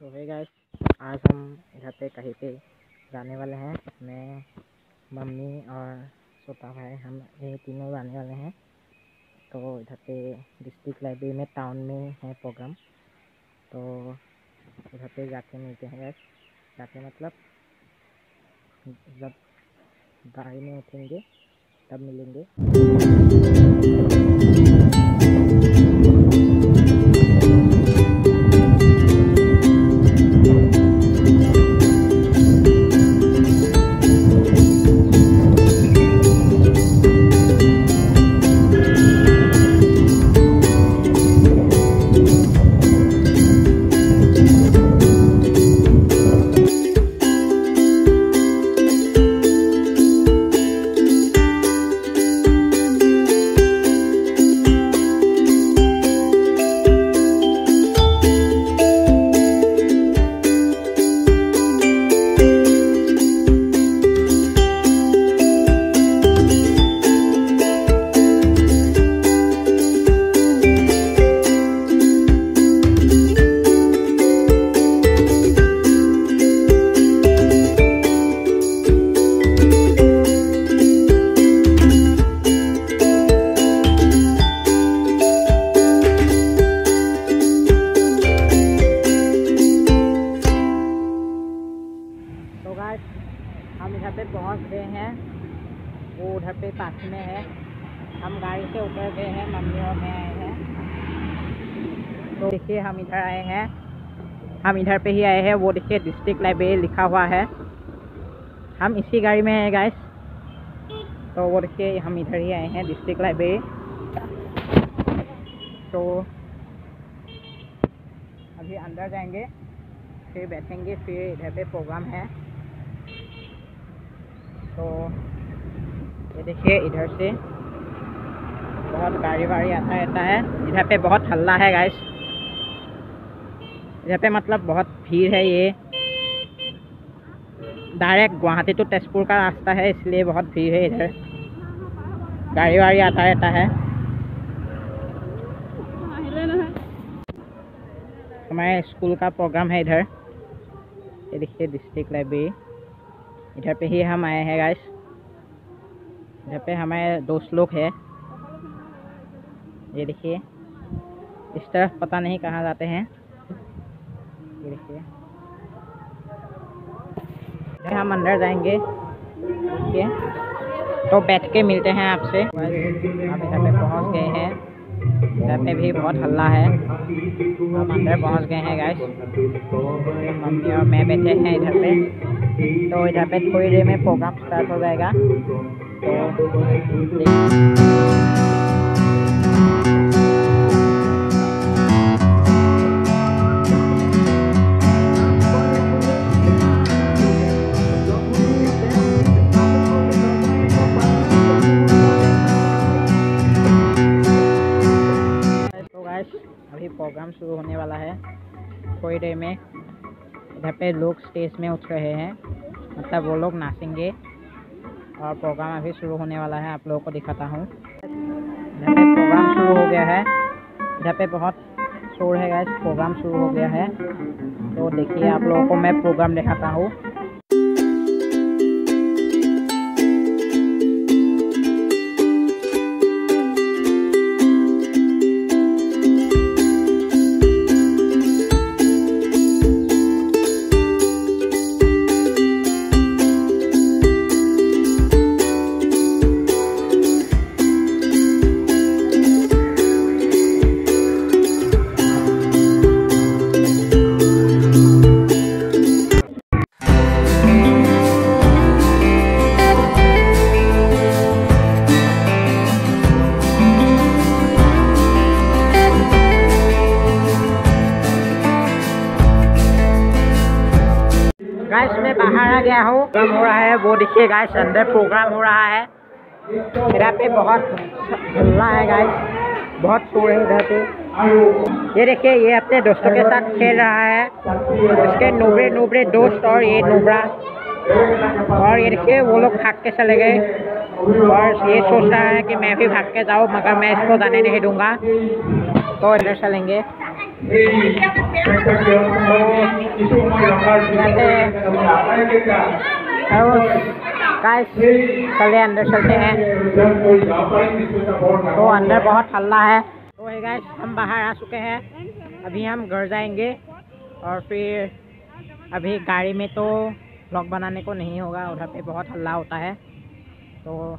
तो है गाइस आज हम इधर पे कहीं पे जाने वाले हैं। मैं, मम्मी और छोटा भाई, हम ये तीनों जाने वाले हैं। तो इधर पे डिस्ट्रिक्ट लाइब्रेरी में टाउन में है प्रोग्राम तो उधर पे जाके मिलते हैं गैस जाके मतलब जब गाड़ी में उठेंगे, तब मिलेंगे। से उतर गए हैं मम्मी और मैं आए हैं। तो देखिए, हम इधर आए हैं। हम इधर पे ही आए हैं, वो देखिए डिस्ट्रिक्ट लाइब्रेरी लिखा हुआ है। हम इसी गाड़ी में आए गाइस तो वो देखिए, हम इधर ही आए हैं डिस्ट्रिक्ट लाइब्रेरी तो अभी अंदर जाएँगे, फिर बैठेंगे, फिर इधर पे प्रोग्राम है। तो ये देखिए, इधर से बहुत गाड़ी वाड़ी आता रहता है। इधर पे बहुत हल्ला है गाइस इधर पे मतलब बहुत भीड़ है ये। डायरेक्ट गुवाहाटी टू तेजपुर का रास्ता है, इसलिए बहुत भीड़ है इधर। गाड़ी वाड़ी आता रहता है। हमारे स्कूल का प्रोग्राम है इधर। ये देखिए डिस्ट्रिक्ट लाइब्रेरी इधर पे ही हम आए हैं गाइस इधर पे हमारे दोस्त लोग हैं। ये देखिए, इस तरफ़ पता नहीं कहाँ जाते हैं। ये देखिए। हम अंदर जाएँगे, देखिए तो बैठ के मिलते हैं आपसे। हम इधर पे पहुँच गए हैं। इधर पे भी बहुत हल्ला है। हम अंदर पहुँच गए हैं गाइस मम्मी और मैं बैठे हैं इधर पे। तो इधर पे थोड़ी देर में प्रोग्राम स्टार्ट हो जाएगा। तो अभी प्रोग्राम शुरू होने वाला है। थोड़ी देर में इधर पे लोग स्टेज में उठ रहे हैं। मतलब वो लोग नाचेंगे। और प्रोग्राम अभी शुरू होने वाला है, आप लोगों को दिखाता हूँ। इधर पे प्रोग्राम शुरू हो गया है। इधर पे बहुत शोर है प्रोग्राम शुरू हो गया है। तो देखिए आप लोगों को मैं प्रोग्राम दिखाता हूँ। गाइस मैं बाहर आ गया हूँ। प्रोग्राम हो रहा है, वो देखिए गाइस अंदर प्रोग्राम हो रहा है। इधर पे बहुत हल्ला है गाइस बहुत शोर है इधर पे। ये देखिए, ये अपने दोस्तों के साथ खेल रहा है। इसके नोबरे नोबरे, दोस्त और ये नोबरा। और ये देखिए, वो लोग भाग के चले गए। और ये सोच रहा है कि मैं भी भाग के जाऊँ, मगर मैं इसको जाने नहीं दूँगा। तो इधर चलेंगे। गाइस चले अंदर चलते हैं। तो अंदर बहुत हल्ला है। तो है गाइस हम बाहर आ चुके हैं। अभी हम घर जाएँगे और फिर अभी गाड़ी में तो ब्लॉग बनाने को नहीं होगा, उधर पे बहुत हल्ला होता है। तो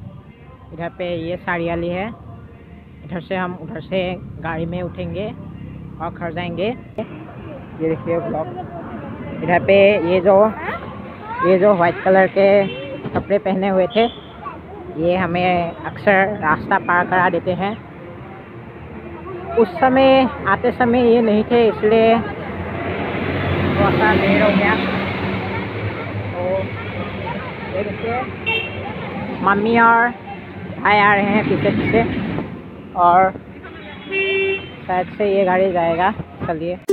इधर पे ये साड़ियाली है। इधर से हम, उधर से गाड़ी में उठेंगे। और घर जाएँगे। ये देखिए ब्लॉक इधर पे ये जो ये जो वाइट कलर के कपड़े पहने हुए थे, ये हमें अक्सर रास्ता पार करा देते हैं। उस समय, आते समय ये नहीं थे, इसलिए थोड़ा सा देर हो गया। तो ये देखिए, मम्मी और भाई आ रहे हैं पीछे पीछे और शायद से ये गाड़ी जाएगा। चलिए।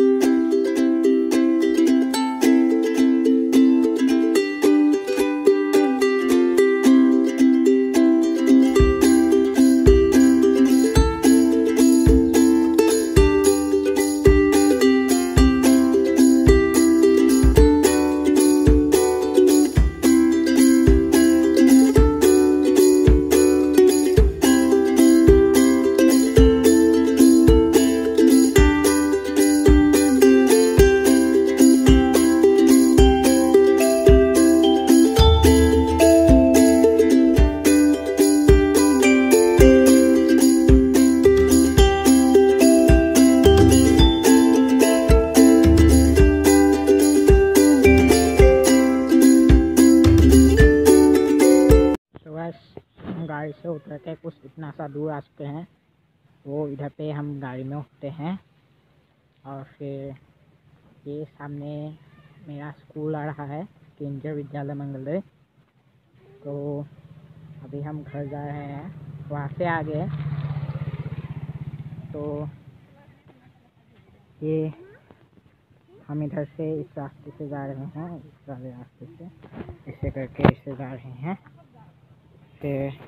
गाड़ी से उतर के कुछ इतना सा दूर चुके हैं। वो इधर पे हम गाड़ी में उठते हैं और फिर ये सामने मेरा स्कूल आ रहा है, केंद्रीय विद्यालय मंगलदय। तो अभी हम घर जा रहे हैं, वहाँ से आ गए तो ये हम इधर से इस रास्ते से जा रहे हैं, इस वाले रास्ते से। ऐसे करके इससे जा रहे हैं। फिर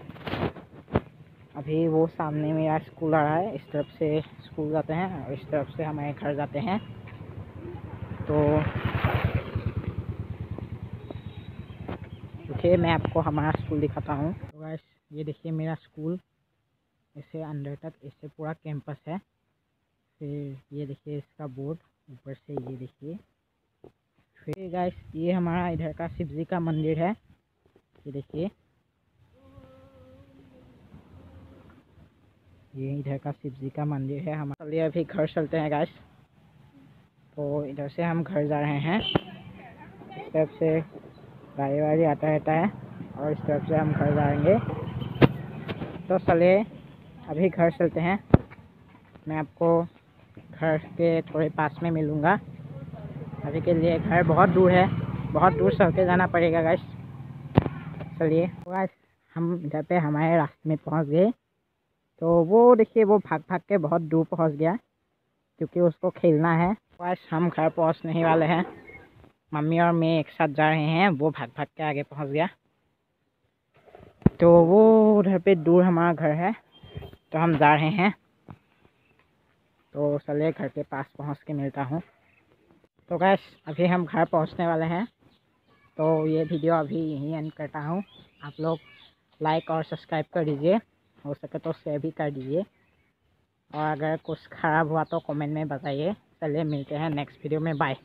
अभी वो सामने मेरा स्कूल आ रहा है, इस तरफ़ से स्कूल जाते हैं और इस तरफ़ से हमारे घर जाते हैं। तो देखिए, मैं आपको हमारा स्कूल दिखाता हूँ। तो ये देखिए मेरा स्कूल। इससे अंदर तक इससे पूरा कैंपस है। फिर ये देखिए इसका बोर्ड ऊपर से ये देखिए। फिर गाइस ये हमारा इधर का शिव जी का मंदिर है। ये देखिए। ये इधर का शिव जी का मंदिर है। हम चलिए अभी घर चलते हैं गाइस तो इधर से हम घर जा रहे हैं। इस तरफ़ से गाड़ी वाड़ी आता रहता है और इस तरफ़ से हम घर जाएँगे। तो चलिए अभी घर चलते हैं। मैं आपको घर के थोड़े पास में मिलूँगा। अभी के लिए घर बहुत दूर है। बहुत दूर चल के जाना पड़ेगा गैस चलिए गैस हम इधर पे हमारे रास्ते में पहुँच गए। तो वो देखिए, वो भाग भाग के बहुत दूर पहुँच गया, क्योंकि उसको खेलना है। बस हम घर पहुँचने ही वाले हैं। मम्मी और मैं एक साथ जा रहे हैं, वो भाग भाग के आगे पहुँच गया। तो वो उधर पे दूर हमारा घर है तो हम जा रहे हैं। तो चलिए घर के पास पहुँच के मिलता हूँ। तो गैस अभी हम घर पहुँचने वाले हैं। तो ये वीडियो अभी यहीं एंड करता हूँ। आप लोग लाइक और सब्सक्राइब कर दीजिए। हो सके तो शेयर भी कर दीजिए। और अगर कुछ ख़राब हुआ तो कमेंट में बताइए। चलिए मिलते हैं नेक्स्ट वीडियो में। बाय